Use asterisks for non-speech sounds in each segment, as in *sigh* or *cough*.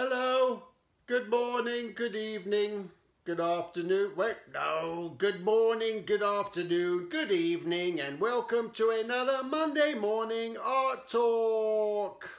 Hello, good morning, good evening, good afternoon. Wait, no, good morning, good afternoon, good evening, and welcome to another Monday morning art talk.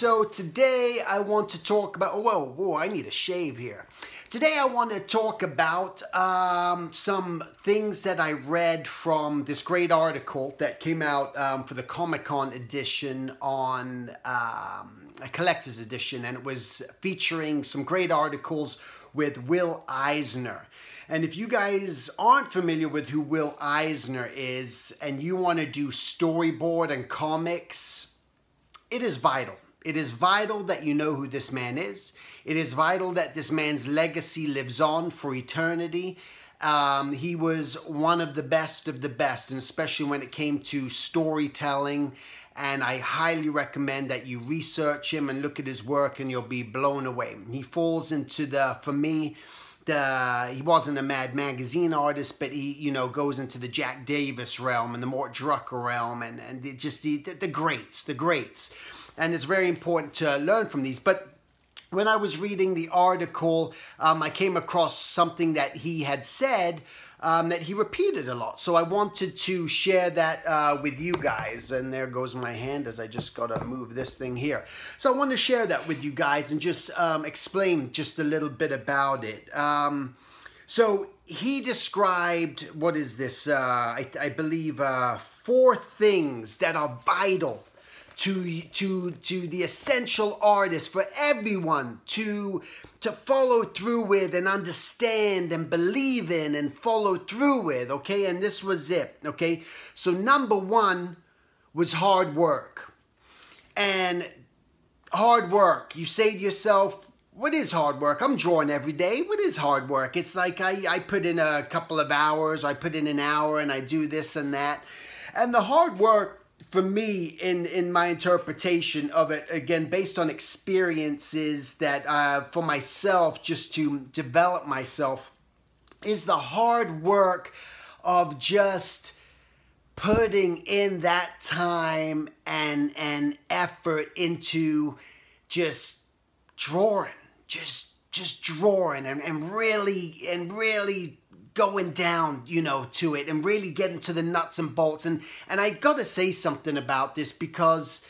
So today I want to talk about. Whoa, whoa, I need a shave here. Today I want to talk about um, some things that I read from this great article that came out um, for the Comic Con edition on um, a collector's edition, and it was featuring some great articles with Will Eisner. And if you guys aren't familiar with who Will Eisner is and you want to do storyboard and comics, it is vital. It is vital that you know who this man is. It is vital that this man's legacy lives on for eternity. Um, he was one of the best of the best, and especially when it came to storytelling. And I highly recommend that you research him and look at his work, and you'll be blown away. He falls into the, for me, the he wasn't a Mad Magazine artist, but he you know goes into the Jack Davis realm and the Mort Drucker realm, and and just the the greats, the greats, and it's very important to learn from these. But when I was reading the article, um, I came across something that he had said. Um, that he repeated a lot. So I wanted to share that uh, with you guys. And there goes my hand as I just got to move this thing here. So I want to share that with you guys and just um, explain just a little bit about it. Um, so he described, what is this? Uh, I, I, believe uh, four things that are vital to to to the essential artist for everyone to to follow through with and understand and believe in and follow through with okay and this was it okay so number 1 was hard work and hard work you say to yourself what is hard work? I'm drawing every day. What is hard work? It's like I, I put in a couple of hours, I put in an hour and I do this and that. And the hard work for me in in my interpretation of it again based on experiences that uh, for myself just to develop myself is the hard work of just putting in that time and and effort into just drawing just just drawing and, and really and really going down, you know, to it and really getting to the nuts and bolts. And and I got to say something about this because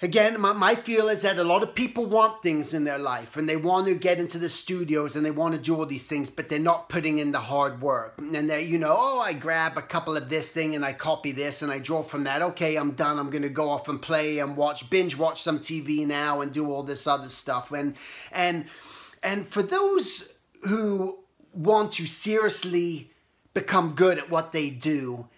again, my, my feel is that a lot of people want things in their life and they want to get into the studios and they want to do all these things, but they're not putting in the hard work. And they're, you know, oh, I grab a couple of this thing and I copy this and I draw from that. Okay, I'm done. I'm going to go off and play and watch, binge watch some TV now and do all this other stuff. And, and, and for those who want to seriously become good at what they do.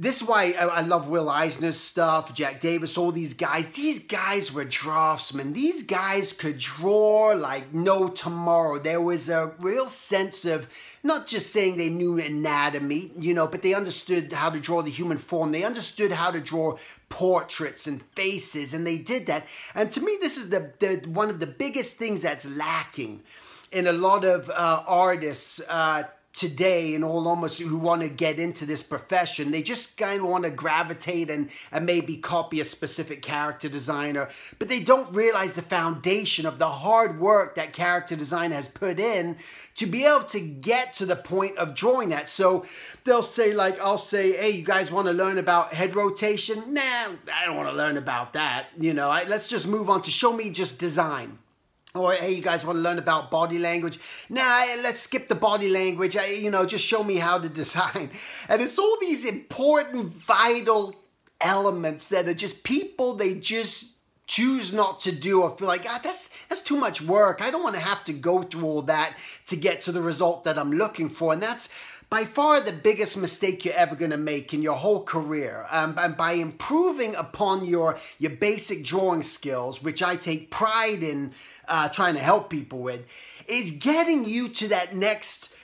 This is why I, love Will Eisner's stuff, Jack Davis, all these guys. These guys were draftsmen. These guys could draw like no tomorrow. There was a real sense of not just saying they knew anatomy, you know, but they understood how to draw the human form. They understood how to draw portraits and faces, and they did that. And to me, this is the, the one of the biggest things that's lacking in a lot of uh, artists uh, today and all almost who want to get into this profession they just kind of want to gravitate and, and maybe copy a specific character designer but they don't realize the foundation of the hard work that character design has put in to be able to get to the point of drawing that. So they'll say like i'll say hey you guys want to learn about head rotation? Nah i don't want to learn about that you know I, let's just move on to show me just design or hey you guys want to learn about body language? Nah let's skip the body language. I, you know just show me how to *laughs* design. And it's all these important vital elements that are just people they just choose not to do or feel like ah, that's that's too much work. I don't want to have to go through all that to get to the result that i'm looking for. And that's by far the biggest mistake you're ever going to make in your whole career. Um, and by improving upon your, your basic drawing skills, which I take pride in uh, trying to help people with, is getting you to that next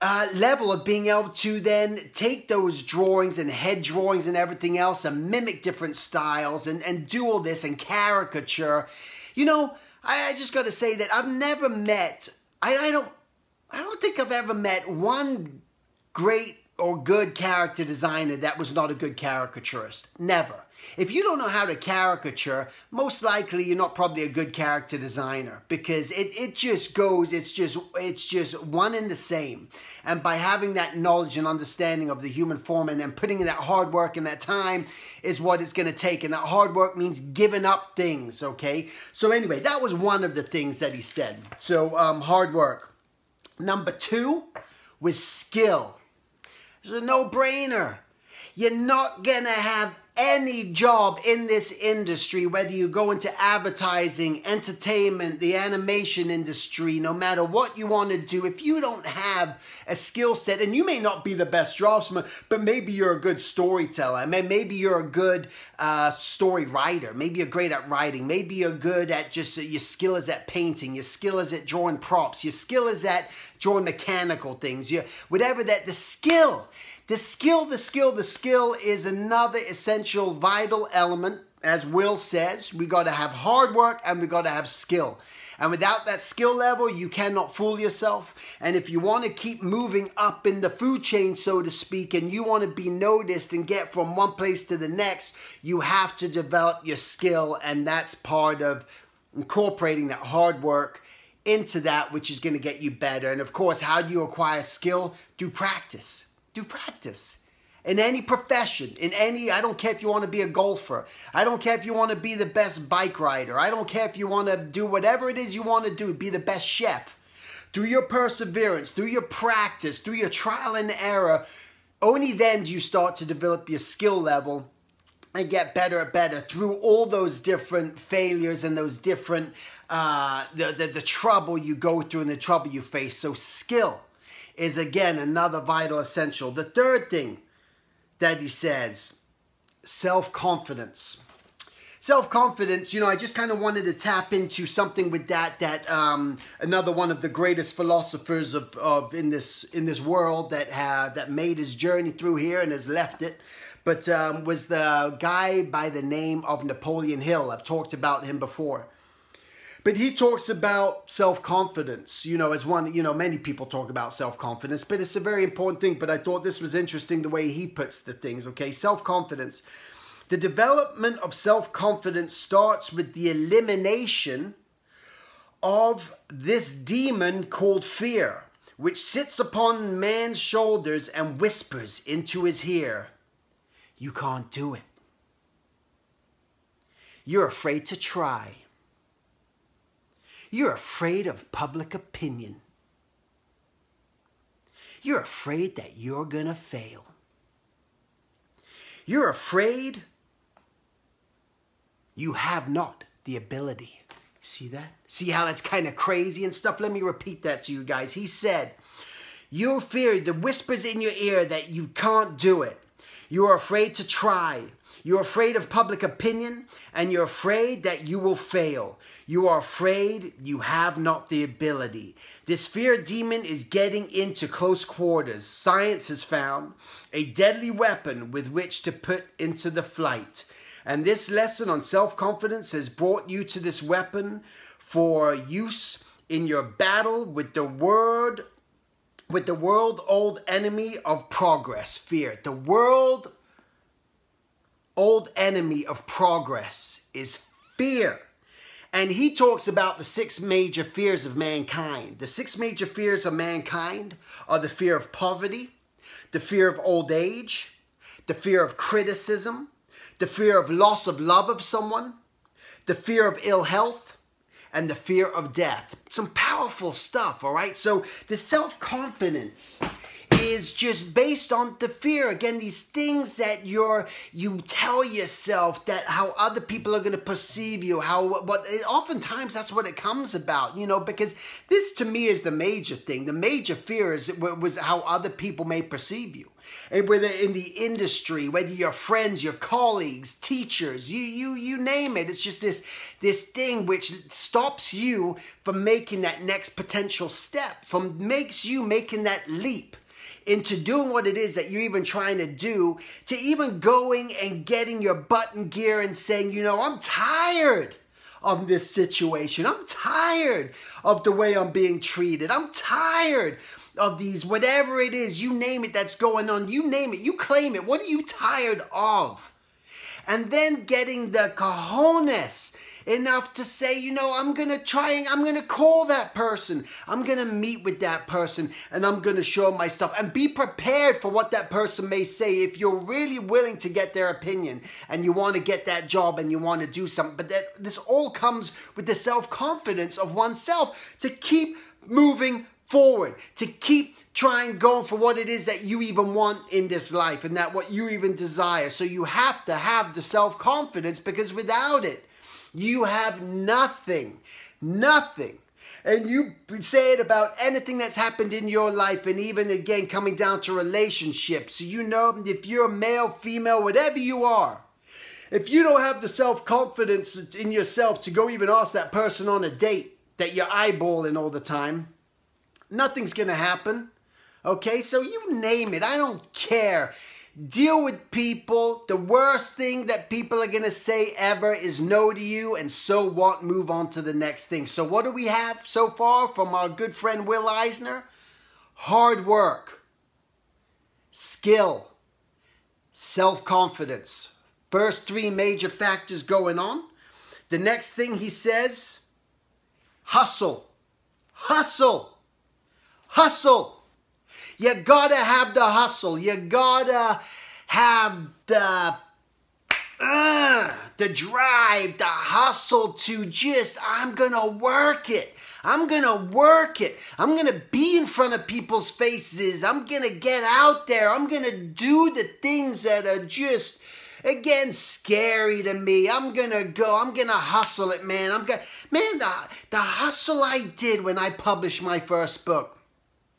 uh, level of being able to then take those drawings and head drawings and everything else and mimic different styles and, and do all this and caricature. You know, I, I just got to say that I've never met, I, I don't, I don't think I've ever met one great or good character designer that was not a good caricaturist. Never. If you don't know how to caricature, most likely you're not probably a good character designer because it, it just goes, it's just it's just one and the same. And by having that knowledge and understanding of the human form and then putting in that hard work and that time is what it's gonna take. And that hard work means giving up things, okay? So anyway, that was one of the things that he said. So um, hard work. Number two was skill. It's a no-brainer. You're not gonna have any job in this industry, whether you go into advertising, entertainment, the animation industry, no matter what you want to do, if you don't have a skill set, and you may not be the best draftsman, but maybe you're a good storyteller, maybe you're a good uh, story writer, maybe you're great at writing, maybe you're good at just uh, your skill is at painting, your skill is at drawing props, your skill is at drawing mechanical things, you, whatever that, the skill the skill, the skill, the skill is another essential vital element. As Will says, we got to have hard work and we got to have skill. And without that skill level, you cannot fool yourself. And if you want to keep moving up in the food chain, so to speak, and you want to be noticed and get from one place to the next, you have to develop your skill. And that's part of incorporating that hard work into that, which is going to get you better. And of course, how do you acquire skill? Do practice do practice in any profession, in any, I don't care if you want to be a golfer. I don't care if you want to be the best bike rider. I don't care if you want to do whatever it is you want to do, be the best chef. Through your perseverance, through your practice, through your trial and error, only then do you start to develop your skill level and get better and better through all those different failures and those different, uh, the, the, the trouble you go through and the trouble you face. So skill is again another vital essential. The third thing that he says, self-confidence. Self-confidence, you know, I just kind of wanted to tap into something with that, that um, another one of the greatest philosophers of, of in this in this world that had that made his journey through here and has left it, but um, was the guy by the name of Napoleon Hill. I've talked about him before. But he talks about self-confidence, you know, as one, you know, many people talk about self-confidence, but it's a very important thing. But I thought this was interesting the way he puts the things, okay? Self-confidence. The development of self-confidence starts with the elimination of this demon called fear, which sits upon man's shoulders and whispers into his ear, you can't do it. You're afraid to try. You're afraid of public opinion. You're afraid that you're going to fail. You're afraid you have not the ability. See that? See how that's kind of crazy and stuff? Let me repeat that to you guys. He said, You're feared the whispers in your ear that you can't do it. You're afraid to try. You're afraid of public opinion and you're afraid that you will fail. You are afraid you have not the ability. This fear demon is getting into close quarters. Science has found a deadly weapon with which to put into the flight. And this lesson on self-confidence has brought you to this weapon for use in your battle with the word with the world old enemy of progress, fear. The world old enemy of progress is fear. And he talks about the six major fears of mankind. The six major fears of mankind are the fear of poverty, the fear of old age, the fear of criticism, the fear of loss of love of someone, the fear of ill health, and the fear of death. Some powerful stuff, all right? So the self-confidence is just based on the fear. Again, these things that you're you tell yourself that how other people are going to perceive you, how what oftentimes that's what it comes about, you know, because this to me is the major thing. The major fear is was how other people may perceive you. And whether in the industry, whether your friends, your colleagues, teachers, you you you name it, it's just this this thing which stops you from making that next potential step, from makes you making that leap into doing what it is that you're even trying to do, to even going and getting your button gear and saying, you know, I'm tired of this situation. I'm tired of the way I'm being treated. I'm tired of these, whatever it is, you name it that's going on, you name it, you claim it. What are you tired of? And then getting the cojones enough to say, you know, I'm going to try and I'm going to call that person. I'm going to meet with that person and I'm going to show my stuff and be prepared for what that person may say if you're really willing to get their opinion and you want to get that job and you want to do something. But that this all comes with the self-confidence of oneself to keep moving forward, to keep trying going for what it is that you even want in this life and that what you even desire. So you have to have the self-confidence because without it, you have nothing. Nothing. And you say it about anything that's happened in your life, and even again coming down to relationships. So you know if you're a male, female, whatever you are, if you don't have the self confidence in yourself to go even ask that person on a date that you're eyeballing all the time, nothing's gonna happen. Okay, so you name it, I don't care deal with people. The worst thing that people are going to say ever is no to you, and so what? Move on to the next thing. So, what do we have so far from our good friend Will Eisner? Hard work, skill, self confidence. First three major factors going on. The next thing he says hustle, hustle, hustle. You gotta have the hustle. You gotta have the uh, the drive, the hustle to just, I'm gonna work it. I'm gonna work it. I'm gonna be in front of people's faces. I'm gonna get out there. I'm gonna do the things that are just, again, scary to me. I'm gonna go. I'm gonna hustle it, man. I'm gonna, man, the, the hustle I did when I published my first book.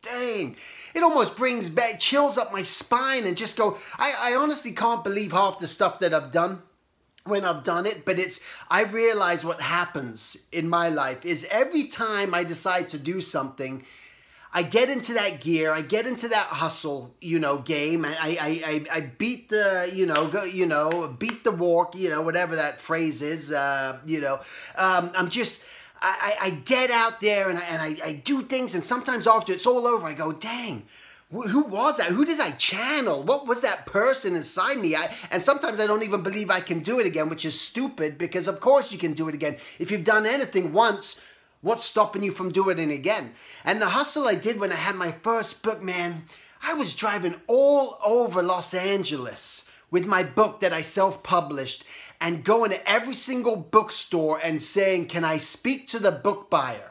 Dang it almost brings back chills up my spine and just go, I, I honestly can't believe half the stuff that I've done when I've done it, but it's, I realize what happens in my life is every time I decide to do something, I get into that gear, I get into that hustle, you know, game. I, I, I, I beat the, you know, go, you know, beat the walk, you know, whatever that phrase is, uh, you know. Um, I'm just, I, I get out there and, I, and I, I do things, and sometimes after it's all over, I go, dang, who was that? Who did I channel? What was that person inside me? I, and sometimes I don't even believe I can do it again, which is stupid because, of course, you can do it again. If you've done anything once, what's stopping you from doing it again? And the hustle I did when I had my first book, man, I was driving all over Los Angeles with my book that I self published and going to every single bookstore and saying, Can I speak to the book buyer?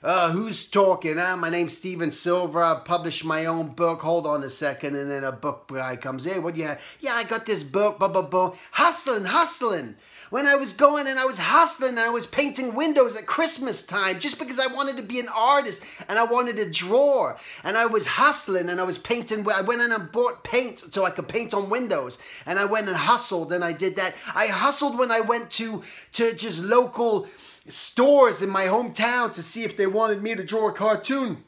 Uh, who's talking? Uh, my name's Stephen Silver. I published my own book. Hold on a second. And then a book guy comes in. What do you have? Yeah, I got this book. Blah, blah, blah. Hustling, hustling when I was going and I was hustling and I was painting windows at Christmas time just because I wanted to be an artist and I wanted to draw. And I was hustling and I was painting. I went in and bought paint so I could paint on windows. And I went and hustled and I did that. I hustled when I went to, to just local stores in my hometown to see if they wanted me to draw a cartoon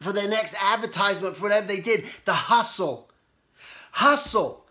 for their next advertisement for whatever they did. The hustle. Hustle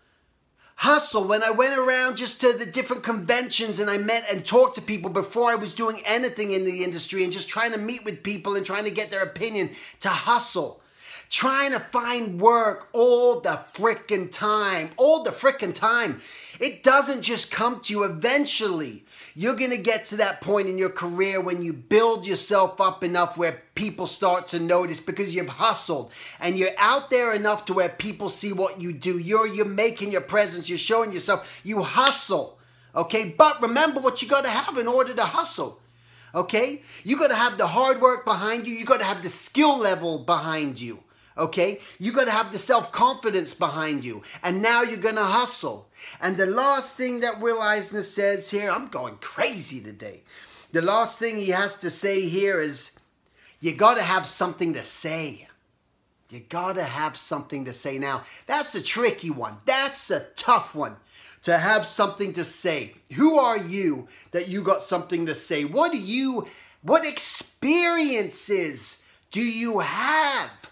hustle when I went around just to the different conventions and I met and talked to people before I was doing anything in the industry and just trying to meet with people and trying to get their opinion to hustle. Trying to find work all the frickin' time, all the frickin' time. It doesn't just come to you eventually. You're going to get to that point in your career when you build yourself up enough where people start to notice because you've hustled and you're out there enough to where people see what you do. You're you're making your presence, you're showing yourself. You hustle. Okay? But remember what you got to have in order to hustle. Okay? You got to have the hard work behind you. You got to have the skill level behind you. Okay? You got to have the self confidence behind you. And now you're going to hustle. And the last thing that Will Eisner says here, I'm going crazy today. The last thing he has to say here is you got to have something to say. You got to have something to say. Now, that's a tricky one. That's a tough one to have something to say. Who are you that you got something to say? What do you, what experiences do you have?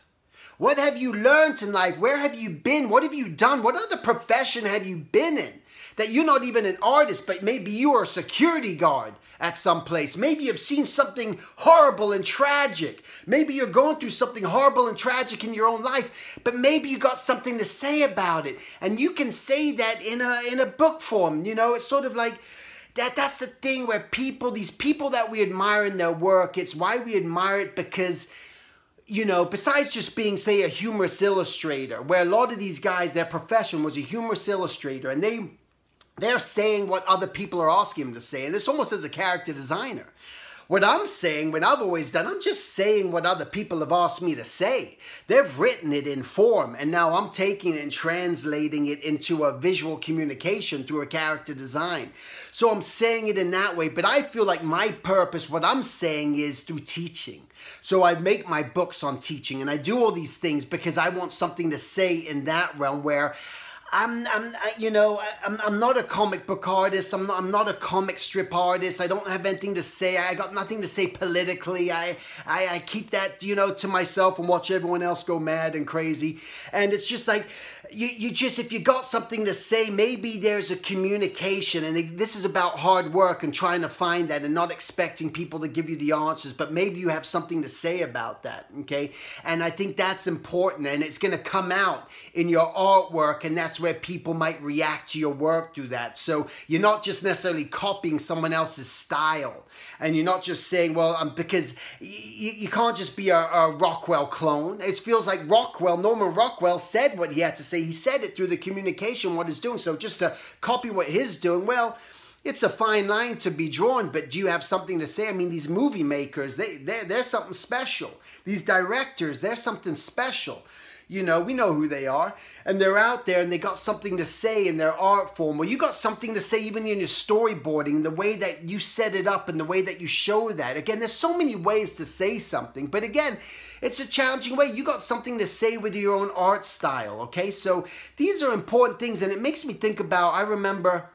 What have you learned in life? Where have you been? What have you done? What other profession have you been in? That you're not even an artist, but maybe you are a security guard at some place. Maybe you've seen something horrible and tragic. Maybe you're going through something horrible and tragic in your own life, but maybe you got something to say about it. And you can say that in a in a book form. You know, it's sort of like that that's the thing where people, these people that we admire in their work, it's why we admire it because you know, besides just being, say, a humorous illustrator, where a lot of these guys, their profession was a humorous illustrator, and they they're saying what other people are asking them to say, and it's almost as a character designer. What I'm saying, what I've always done, I'm just saying what other people have asked me to say. They've written it in form, and now I'm taking and translating it into a visual communication through a character design. So I'm saying it in that way, but I feel like my purpose, what I'm saying is through teaching. So I make my books on teaching, and I do all these things because I want something to say in that realm where I'm, I'm, you know, I'm, I'm not a comic book artist. I'm not, I'm not a comic strip artist. I don't have anything to say. I got nothing to say politically. I, I, I keep that, you know, to myself and watch everyone else go mad and crazy. And it's just like, you, you just, if you got something to say, maybe there's a communication. And this is about hard work and trying to find that and not expecting people to give you the answers, but maybe you have something to say about that. Okay. And I think that's important. And it's going to come out in your artwork. And that's where people might react to your work through that. So you're not just necessarily copying someone else's style. And you're not just saying, well, um, because you, can't just be a, a Rockwell clone. It feels like Rockwell, Norman Rockwell said what he had to say he said it through the communication, what he's doing. So just to copy what he's doing, well, it's a fine line to be drawn, but do you have something to say? I mean, these movie makers, they, they're, they're something special. These directors, they're something special. You know, we know who they are. And they're out there and they got something to say in their art form. Well, you got something to say even in your storyboarding, the way that you set it up and the way that you show that. Again, there's so many ways to say something. But again, it's a challenging way. You got something to say with your own art style, okay? So these are important things, and it makes me think about, I remember,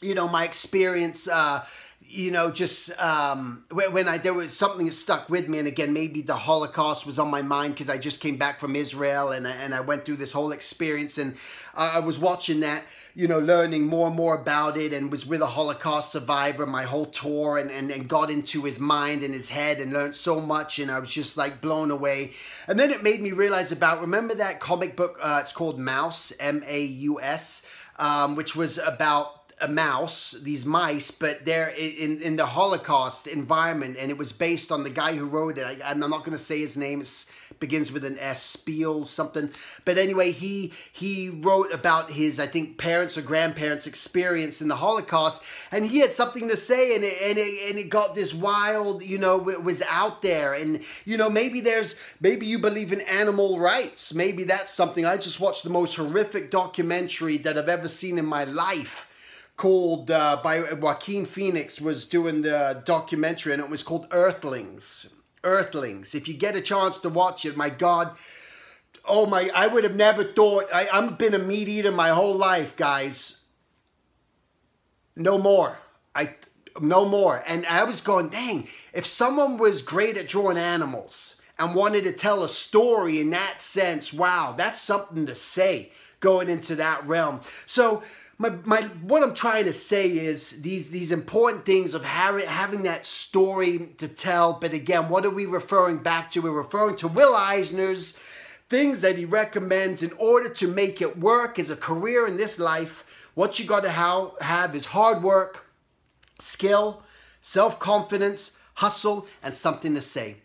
you know, my experience, uh, you know, just um, when I there was something that stuck with me, and again, maybe the Holocaust was on my mind because I just came back from Israel and I, and I went through this whole experience, and I was watching that you know, learning more and more about it and was with a Holocaust survivor my whole tour and, and, and got into his mind and his head and learned so much and I was just like blown away. And then it made me realize about, remember that comic book, uh, it's called Maus, M-A-U-S, um, which was about a mouse, these mice, but they're in, in the Holocaust environment, and it was based on the guy who wrote it. I, am not going to say his name. It begins with an S, Spiel something. But anyway, he he wrote about his, I think, parents or grandparents' experience in the Holocaust, and he had something to say, and it, and it, and it got this wild, you know, it was out there, and you know, maybe there's, maybe you believe in animal rights. Maybe that's something. I just watched the most horrific documentary that I've ever seen in my life called uh, by Joaquin Phoenix was doing the documentary and it was called Earthlings. Earthlings. If you get a chance to watch it, my God, oh my, I would have never thought, I, I've been a meat eater my whole life, guys. No more. I, no more. And I was going, dang, if someone was great at drawing animals and wanted to tell a story in that sense, wow, that's something to say going into that realm. So, my, my what I'm trying to say is these these important things of having having that story to tell. But again, what are we referring back to? We're referring to Will Eisner's things that he recommends in order to make it work as a career in this life. What you got to have is hard work, skill, self confidence, hustle, and something to say.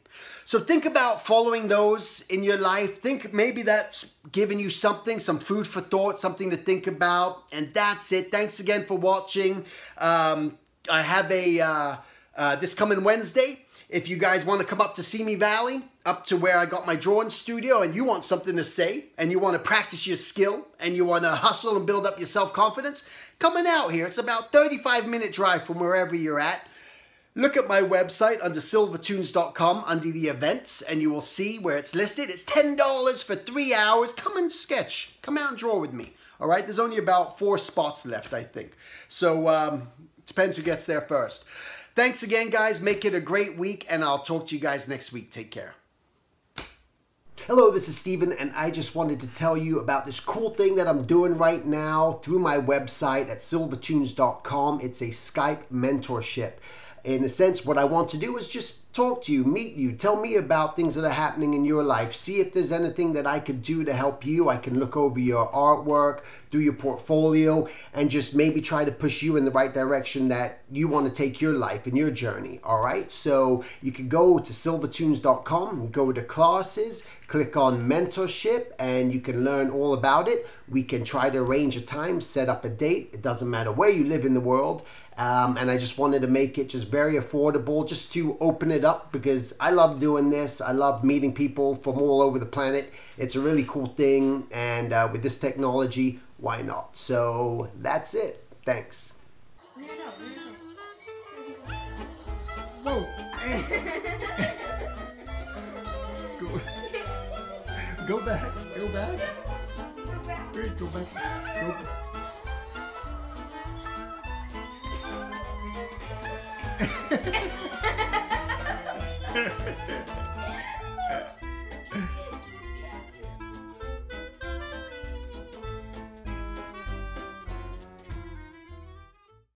So think about following those in your life. Think maybe that's giving you something, some food for thought, something to think about. And that's it. Thanks again for watching. Um, I have a, uh, uh, this coming Wednesday, If you guys want to come up to Simi Valley, up to where I got my drawing studio, and you want something to say, and you want to practice your skill, and you want to hustle and build up your self confidence, coming out here. It's about 35 minute drive from wherever you're at. Look at my website under silvertoons.com under the events and you will see where it's listed. It's $10 for three hours. Come and sketch. Come out and draw with me. All right, there's only about four spots left, I think. So um, depends who gets there first. Thanks again, guys. Make it a great week, and I'll talk to you guys next week. Take care. Hello, this is Stephen, and I just wanted to tell you about this cool thing that I'm doing right now through my website at silvertoons.com. It's a Skype mentorship in a sense, what I want to do is just talk to you, meet you, tell me about things that are happening in your life, see if there's anything that I could do to help you. I can look over your artwork, do your portfolio, and just maybe try to push you in the right direction that you want to take your life and your journey. All right, so you can go to silvertoons.com, go to classes, click on mentorship, and you can learn all about it. We can try to arrange a time, set up a date. It doesn't matter where you live in the world. Um, and I just wanted to make it just very affordable, just to open it up because I love doing this. I love meeting people from all over the planet. It's a really cool thing, and uh, with this technology, why not? So that's it. Thanks. Whoa! Hey! *laughs* go, *laughs* go back. Go back. Go back. Go back. Go back. Ha ha ha! Ha ha ha!